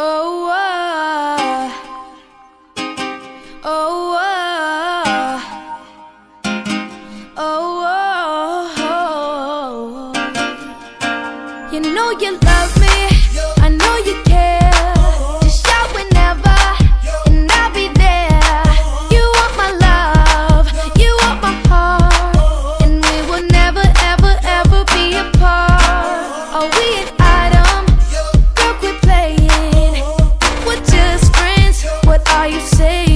Oh, oh, oh, oh, oh, oh. You know you love me. I know you care. You saying?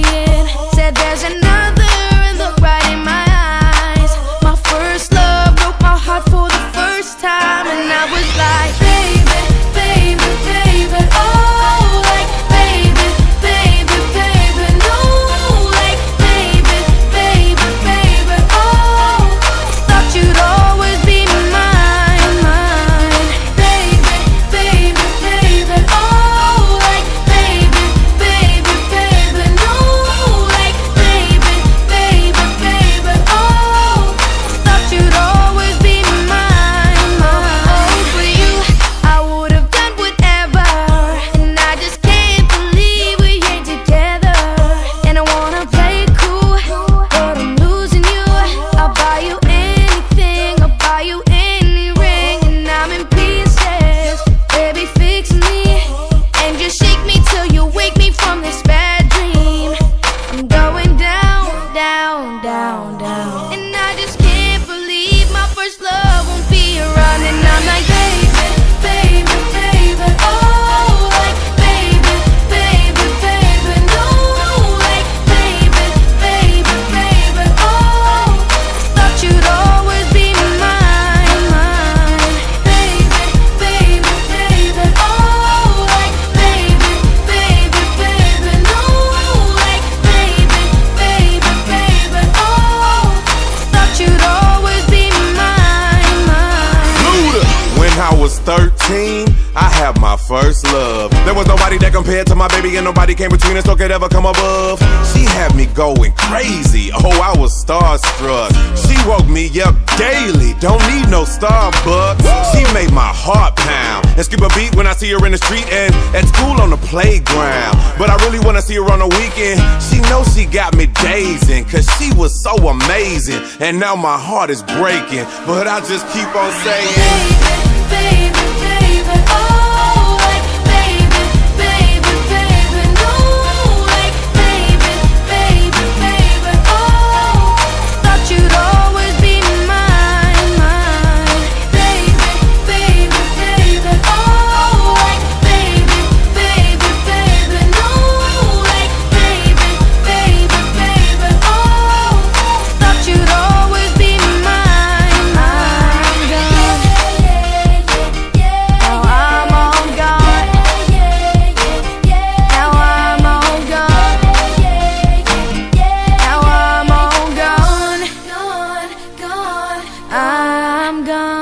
You'd always be mine, mine. Luda. When I was 13, I had my first love. There was nobody that compared to my baby, and nobody came between us or could ever come above. She had me going crazy. Oh, I was starstruck. She woke me up daily. Don't need no Starbucks. She made my heart pound and skip a beat when I see her in the street and at school on the playground. But I really wanna see her on the weekend. She knows she got me dazing, cause she was so amazing. And now my heart is breaking, but I just keep on saying. Baby, baby. gone.